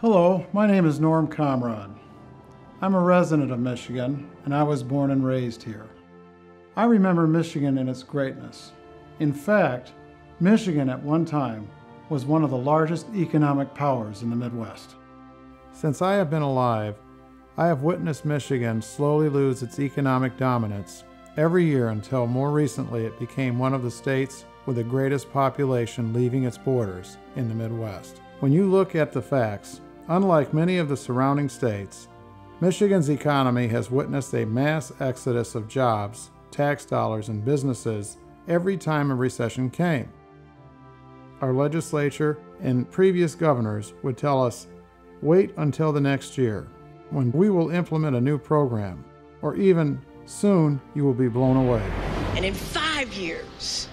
Hello, my name is Norm Kammeraad. I'm a resident of Michigan, and I was born and raised here. I remember Michigan in its greatness. In fact, Michigan at one time was one of the largest economic powers in the Midwest. Since I have been alive, I have witnessed Michigan slowly lose its economic dominance every year until more recently it became one of the states with the greatest population leaving its borders in the Midwest. When you look at the facts, unlike many of the surrounding states, Michigan's economy has witnessed a mass exodus of jobs, tax dollars, and businesses every time a recession came. Our legislature and previous governors would tell us, wait until the next year, when we will implement a new program, or even soon you will be blown away. And in five years,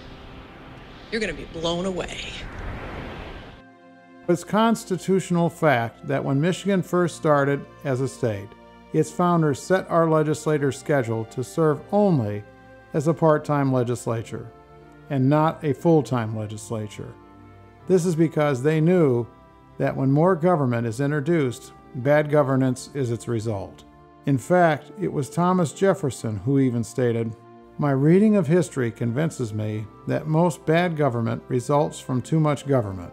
you're going to be blown away. It's constitutional fact that when Michigan first started as a state, its founders set our legislator's schedule to serve only as a part-time legislature and not a full-time legislature. This is because they knew that when more government is introduced, bad governance is its result. In fact, it was Thomas Jefferson who even stated, My reading of history convinces me that most bad government results from too much government.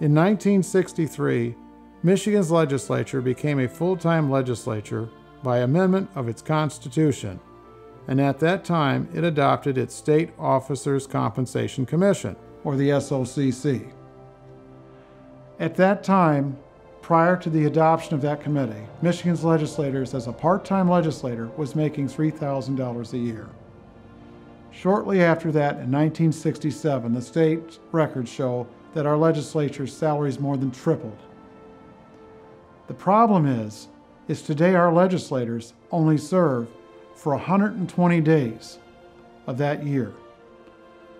In 1963, Michigan's legislature became a full-time legislature by amendment of its constitution, and at that time it adopted its State Officers Compensation Commission, or the SOCC. At that time, prior to the adoption of that committee, Michigan's legislators as a part-time legislator was making $3,000 a year. Shortly after that, in 1967, the state records show that our legislature's salaries more than tripled. The problem is, is today our legislators only serve for 120 days of that year.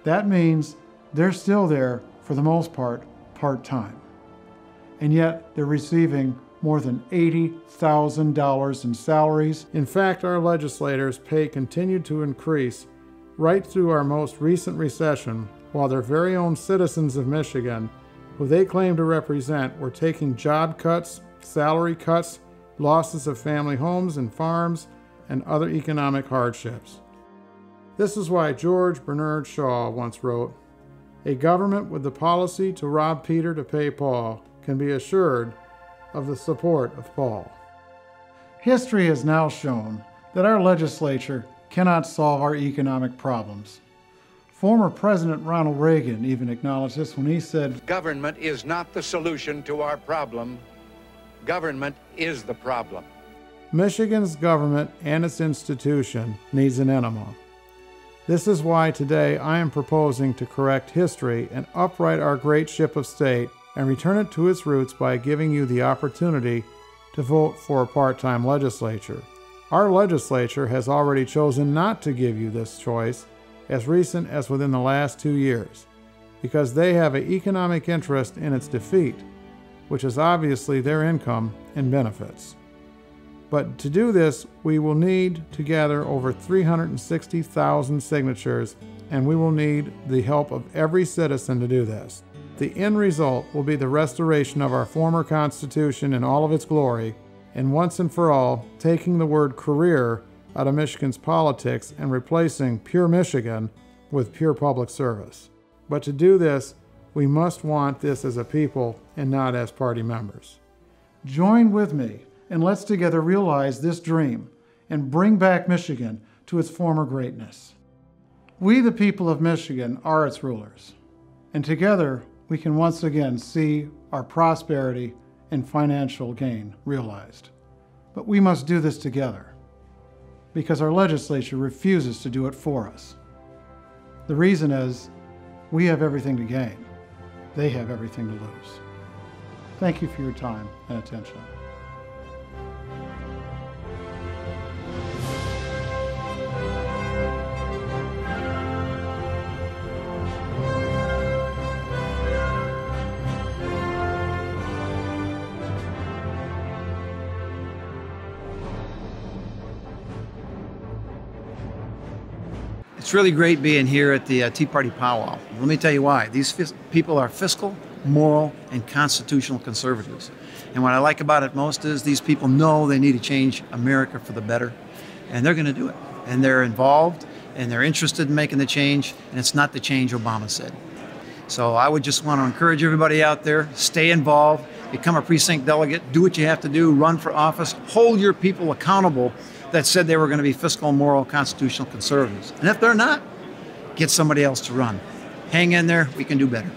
That means they're still there, for the most part, part-time. And yet they're receiving more than $80,000 in salaries. In fact, our legislators' pay continued to increase right through our most recent recession while their very own citizens of Michigan, who they claim to represent, were taking job cuts, salary cuts, losses of family homes and farms, and other economic hardships. This is why George Bernard Shaw once wrote, A government with the policy to rob Peter to pay Paul can be assured of the support of Paul. History has now shown that our legislature cannot solve our economic problems. Former President Ronald Reagan even acknowledged this when he said, Government is not the solution to our problem. Government is the problem. Michigan's government and its institution needs an enema. This is why today I am proposing to correct history and upright our great ship of state and return it to its roots by giving you the opportunity to vote for a part-time legislature. Our legislature has already chosen not to give you this choice as recent as within the last two years, because they have an economic interest in its defeat, which is obviously their income and benefits. But to do this, we will need to gather over 360,000 signatures, and we will need the help of every citizen to do this. The end result will be the restoration of our former Constitution in all of its glory, and once and for all, taking the word career out of Michigan's politics and replacing pure Michigan with pure public service. But to do this, we must want this as a people and not as party members. Join with me and let's together realize this dream and bring back Michigan to its former greatness. We, the people of Michigan, are its rulers, and together we can once again see our prosperity and financial gain realized. But we must do this together because our legislature refuses to do it for us. The reason is we have everything to gain. They have everything to lose. Thank you for your time and attention. It's really great being here at the uh, Tea Party powwow. Let me tell you why. These people are fiscal, moral, and constitutional conservatives. And what I like about it most is these people know they need to change America for the better, and they're going to do it. And they're involved, and they're interested in making the change, and it's not the change Obama said. So I would just want to encourage everybody out there stay involved, become a precinct delegate, do what you have to do, run for office, hold your people accountable that said they were going to be fiscal, moral, constitutional conservatives. And if they're not, get somebody else to run. Hang in there, we can do better.